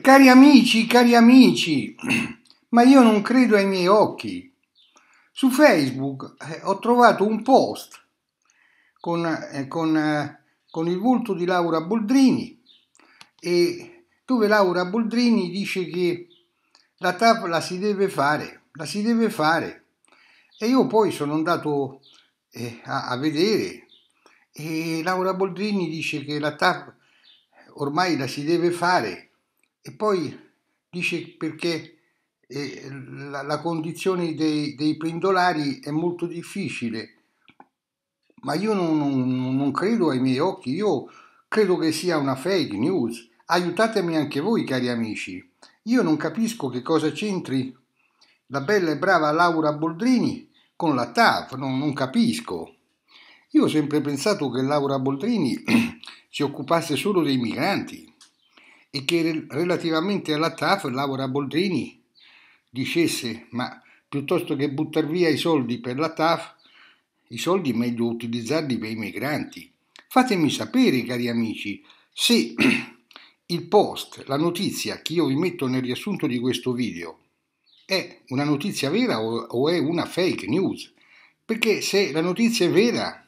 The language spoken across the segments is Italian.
Cari amici, cari amici, ma io non credo ai miei occhi. Su Facebook eh, ho trovato un post con, eh, con, eh, con il volto di Laura Boldrini e dove Laura Boldrini dice che la TAP la si deve fare, la si deve fare. E io poi sono andato a, a vedere e Laura Boldrini dice che la TAP ormai la si deve fare e poi dice perché eh, la, la, condizione dei, dei, pendolari è molto difficile, ma io non, non, non credo ai miei occhi, io credo che sia una fake news. Aiutatemi anche voi, cari amici. Io non capisco che cosa c'entri la bella e brava Laura Boldrini con la TAF, non, non capisco. Io ho sempre pensato che Laura Boldrini si occupasse solo dei migranti e che relativamente alla TAF Laura Boldrini dicesse ma piuttosto che buttare via i soldi per la TAF, i soldi è meglio utilizzarli per i migranti. Fatemi sapere, cari amici, se il post, la notizia che io vi metto nel riassunto di questo video è una notizia vera o, è una fake news. Perché se la notizia è vera,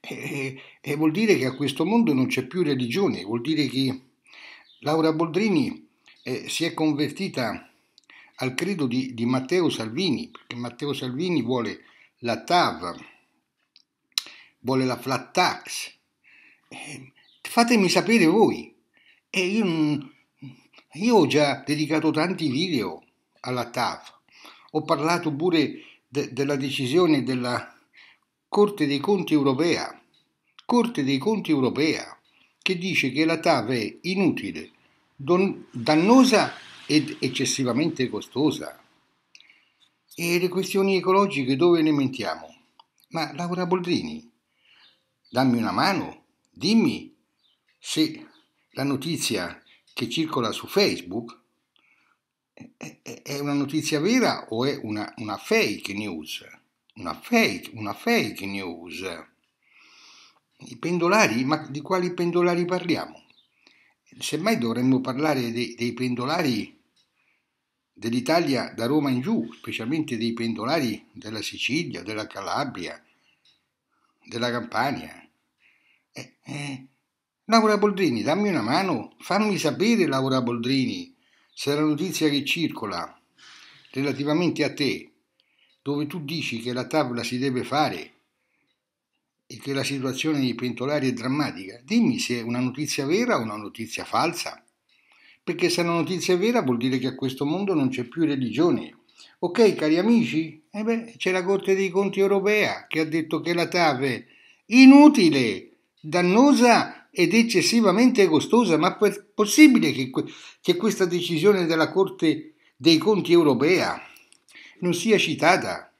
eh, eh, vuol dire che a questo mondo non c'è più religione, vuol dire che Laura Boldrini eh, si è convertita al credo di, di, Matteo Salvini, perché Matteo Salvini vuole la TAV, vuole la flat tax. Eh, fatemi sapere voi. Eh, io, io, ho già dedicato tanti video alla TAV, ho parlato pure de, della decisione della Corte dei Conti europea, Corte dei Conti europea, che dice che la TAV è inutile, don, dannosa ed eccessivamente costosa. E le questioni ecologiche dove ne mentiamo? Ma Laura Boldrini, dammi una mano, dimmi se la notizia che circola su Facebook è una notizia vera o è una, una fake news? Una fake, una fake news. I pendolari, ma di quali pendolari parliamo? Semmai dovremmo parlare dei, dei pendolari dell'Italia da Roma in giù, specialmente dei pendolari della Sicilia, della Calabria, della Campania. Eh, eh, Laura Boldrini, dammi una mano, fammi sapere Laura Boldrini se la notizia che circola relativamente a te, dove tu dici che la tavola si deve fare, e che la situazione dei pentolari è drammatica, dimmi se è una notizia vera o una notizia falsa. Perché se è una notizia vera vuol dire che a questo mondo non c'è più religione. Ok, cari amici? Eh beh, c'è la Corte dei Conti europea che ha detto che la TAV è inutile, dannosa ed eccessivamente costosa. Ma è possibile che, che questa decisione della Corte dei Conti europea non sia citata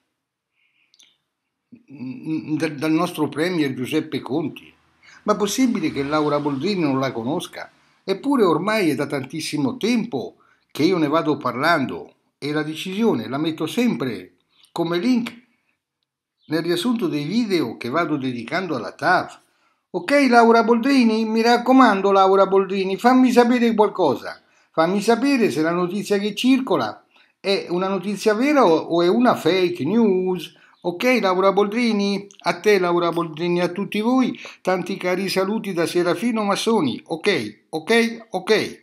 dal nostro premier Giuseppe Conti. Ma possibile che Laura Boldrini non la conosca? Eppure ormai è da tantissimo tempo che io ne vado parlando e la decisione la metto sempre come link nel riassunto dei video che vado dedicando alla TAF. Ok Laura Boldrini? Mi raccomando Laura Boldrini, fammi sapere qualcosa. Fammi sapere se la notizia che circola è una notizia vera o è una fake news. Ok Laura Boldrini? A te Laura Boldrini, a tutti voi, tanti cari saluti da Serafino Massoni. Ok, ok, ok.